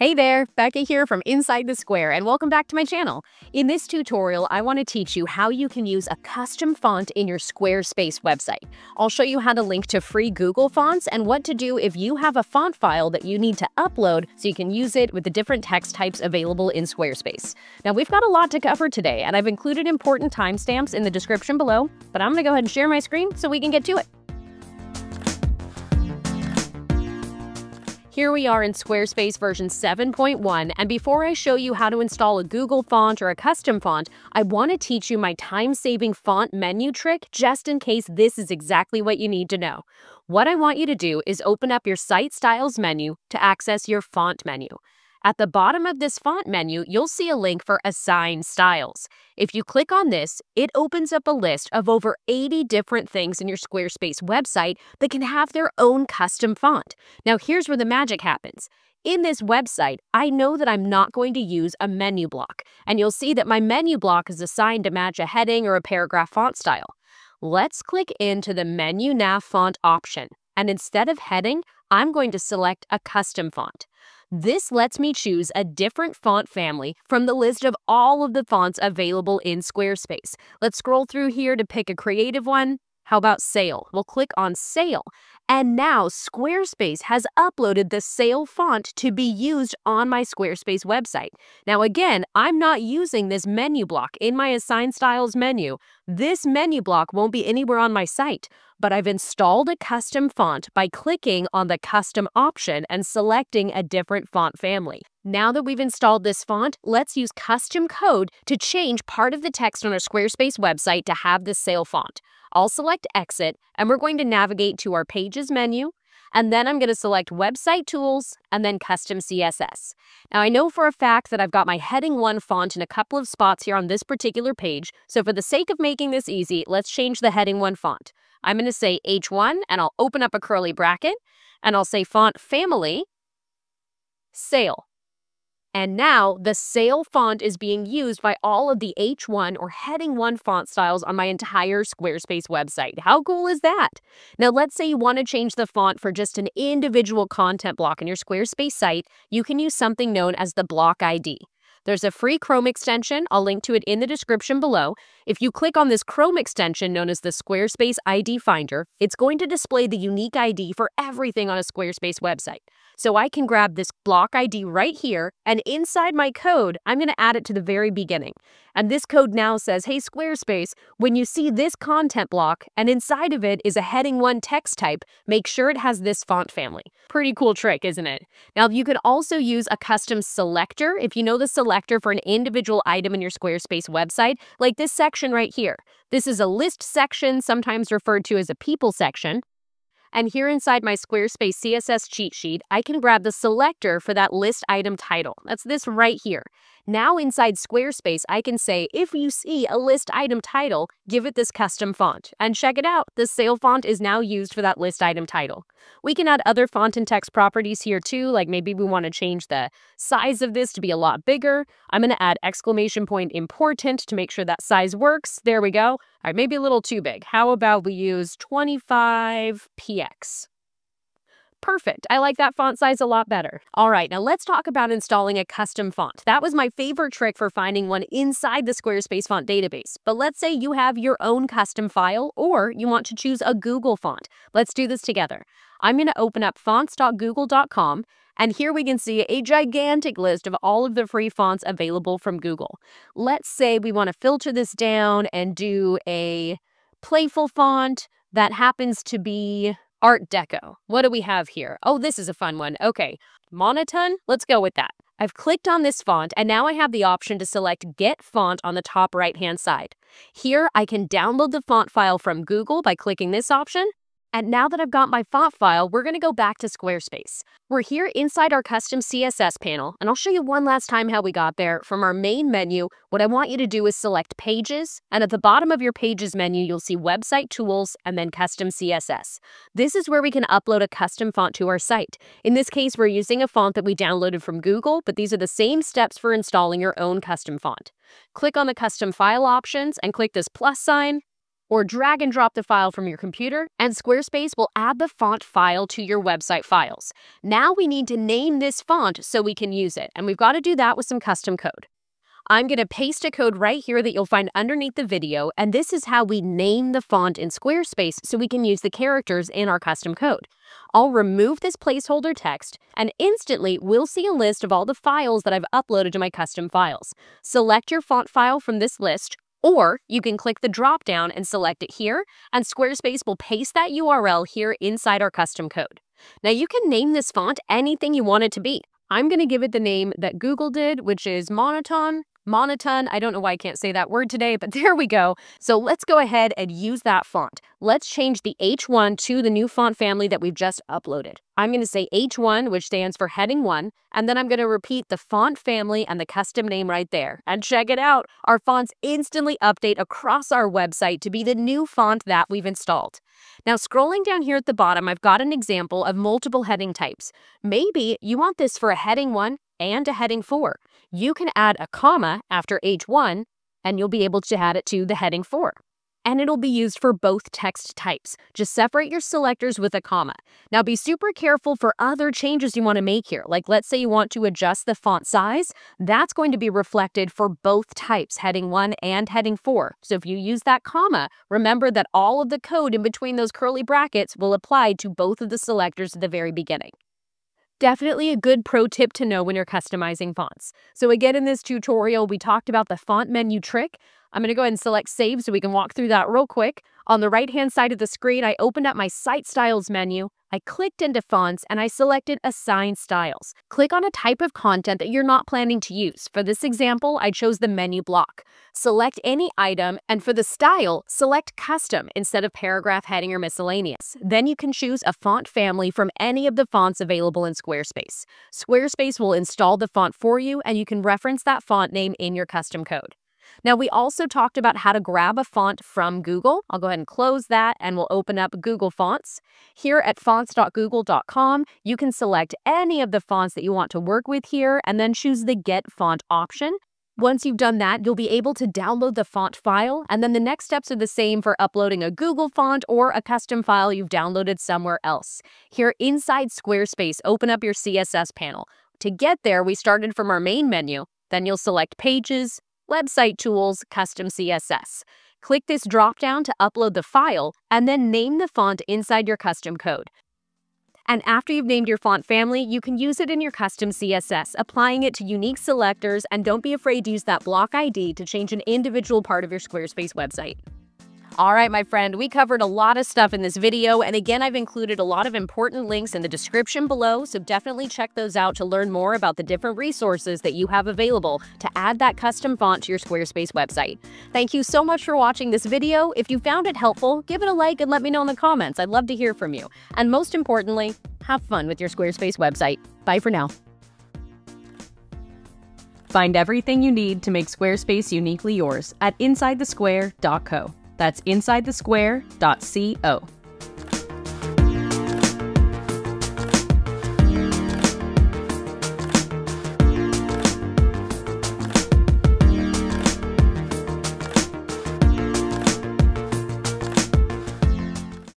Hey there, Becca here from Inside the Square and welcome back to my channel. In this tutorial, I want to teach you how you can use a custom font in your Squarespace website. I'll show you how to link to free Google fonts and what to do if you have a font file that you need to upload so you can use it with the different text types available in Squarespace. Now, we've got a lot to cover today and I've included important timestamps in the description below, but I'm going to go ahead and share my screen so we can get to it. Here we are in Squarespace version 7.1, and before I show you how to install a Google font or a custom font, I want to teach you my time-saving font menu trick just in case this is exactly what you need to know. What I want you to do is open up your Site Styles menu to access your font menu. At the bottom of this font menu, you'll see a link for Assign Styles. If you click on this, it opens up a list of over 80 different things in your Squarespace website that can have their own custom font. Now here's where the magic happens. In this website, I know that I'm not going to use a menu block, and you'll see that my menu block is assigned to match a heading or a paragraph font style. Let's click into the Menu Nav font option, and instead of heading, I'm going to select a custom font. This lets me choose a different font family from the list of all of the fonts available in Squarespace. Let's scroll through here to pick a creative one. How about Sail? We'll click on Sail. And now Squarespace has uploaded the Sail font to be used on my Squarespace website. Now again, I'm not using this menu block in my Assign Styles menu. This menu block won't be anywhere on my site, but I've installed a custom font by clicking on the custom option and selecting a different font family. Now that we've installed this font, let's use custom code to change part of the text on our Squarespace website to have the Sail font. I'll select Exit, and we're going to navigate to our Pages menu, and then I'm going to select Website Tools and then Custom CSS. Now, I know for a fact that I've got my Heading 1 font in a couple of spots here on this particular page, so for the sake of making this easy, let's change the Heading 1 font. I'm going to say H1, and I'll open up a curly bracket, and I'll say Font Family, Sail. And now the Sail font is being used by all of the H1 or Heading 1 font styles on my entire Squarespace website. How cool is that? Now, let's say you want to change the font for just an individual content block in your Squarespace site. You can use something known as the block ID. There's a free Chrome extension. I'll link to it in the description below. If you click on this Chrome extension known as the Squarespace ID Finder, it's going to display the unique ID for everything on a Squarespace website. So I can grab this block ID right here, and inside my code, I'm going to add it to the very beginning. And this code now says, hey, Squarespace, when you see this content block, and inside of it is a heading 1 text type, make sure it has this font family. Pretty cool trick, isn't it? Now, you could also use a custom selector if you know the selector for an individual item in your Squarespace website, like this section right here. This is a list section, sometimes referred to as a people section. And here inside my Squarespace CSS cheat sheet, I can grab the selector for that list item title. That's this right here. Now inside Squarespace, I can say, if you see a list item title, give it this custom font. And check it out, the Sail font is now used for that list item title. We can add other font and text properties here too, like maybe we want to change the size of this to be a lot bigger. I'm going to add exclamation point important to make sure that size works. There we go. All right, maybe a little too big. How about we use 25px? Perfect. I like that font size a lot better. All right, now let's talk about installing a custom font. That was my favorite trick for finding one inside the Squarespace font database. But let's say you have your own custom file or you want to choose a Google font. Let's do this together. I'm going to open up fonts.google.com and here we can see a gigantic list of all of the free fonts available from Google. Let's say we want to filter this down and do a playful font that happens to be Art Deco. What do we have here? Oh, this is a fun one. Okay, monotone. Let's go with that. I've clicked on this font and now I have the option to select Get Font on the top right hand side. Here I can download the font file from Google by clicking this option and now that I've got my font file, we're going to go back to Squarespace. We're here inside our custom CSS panel, and I'll show you one last time how we got there. From our main menu, what I want you to do is select Pages, and at the bottom of your Pages menu, you'll see Website Tools and then Custom CSS. This is where we can upload a custom font to our site. In this case, we're using a font that we downloaded from Google, but these are the same steps for installing your own custom font. Click on the Custom File options and click this plus sign, or drag and drop the file from your computer, and Squarespace will add the font file to your website files. Now we need to name this font so we can use it, and we've got to do that with some custom code. I'm going to paste a code right here that you'll find underneath the video, and this is how we name the font in Squarespace so we can use the characters in our custom code. I'll remove this placeholder text, and instantly we'll see a list of all the files that I've uploaded to my custom files. Select your font file from this list, or you can click the drop down and select it here, and Squarespace will paste that URL here inside our custom code. Now you can name this font anything you want it to be. I'm going to give it the name that Google did, which is Monotone monotone. I don't know why I can't say that word today, but there we go. So let's go ahead and use that font. Let's change the H1 to the new font family that we've just uploaded. I'm going to say H1, which stands for heading 1, and then I'm going to repeat the font family and the custom name right there. And check it out, our fonts instantly update across our website to be the new font that we've installed. Now scrolling down here at the bottom, I've got an example of multiple heading types. Maybe you want this for a heading 1 and a heading 4. You can add a comma after H1 and you'll be able to add it to the heading 4. And it'll be used for both text types. Just separate your selectors with a comma. Now be super careful for other changes you want to make here. Like let's say you want to adjust the font size, that's going to be reflected for both types, heading 1 and heading 4. So if you use that comma, remember that all of the code in between those curly brackets will apply to both of the selectors at the very beginning. Definitely a good pro tip to know when you're customizing fonts. So again, in this tutorial, we talked about the font menu trick. I'm going to go ahead and select save so we can walk through that real quick. On the right-hand side of the screen, I opened up my Site Styles menu, I clicked into Fonts, and I selected Assign Styles. Click on a type of content that you're not planning to use. For this example, I chose the menu block. Select any item, and for the style, select Custom instead of Paragraph, Heading, or Miscellaneous. Then you can choose a font family from any of the fonts available in Squarespace. Squarespace will install the font for you, and you can reference that font name in your custom code. Now, we also talked about how to grab a font from Google. I'll go ahead and close that and we'll open up Google Fonts. Here at fonts.google.com, you can select any of the fonts that you want to work with here and then choose the Get Font option. Once you've done that, you'll be able to download the font file, and then the next steps are the same for uploading a Google font or a custom file you've downloaded somewhere else. Here inside Squarespace, open up your CSS panel. To get there, we started from our main menu, then you'll select Pages, Website Tools, Custom CSS. Click this dropdown to upload the file, and then name the font inside your custom code. And after you've named your font family, you can use it in your custom CSS, applying it to unique selectors, and don't be afraid to use that block ID to change an individual part of your Squarespace website. All right, my friend, we covered a lot of stuff in this video, and again, I've included a lot of important links in the description below, so definitely check those out to learn more about the different resources that you have available to add that custom font to your Squarespace website. Thank you so much for watching this video. If you found it helpful, give it a like and let me know in the comments. I'd love to hear from you. And most importantly, have fun with your Squarespace website. Bye for now. Find everything you need to make Squarespace uniquely yours at InsideTheSquare.co. That's insidethesquare.co.